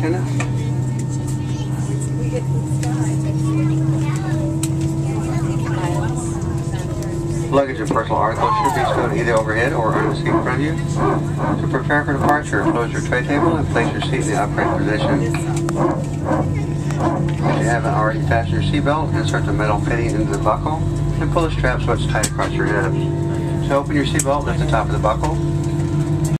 Luggage and personal articles should be stowed either overhead or under the seat in front of you. To prepare for departure, close your tray table and place your seat in the upright position. If you haven't already fastened your seatbelt, insert the metal fitting into the buckle and pull the strap so it's tight across your hips. To open your seatbelt, lift the top of the buckle,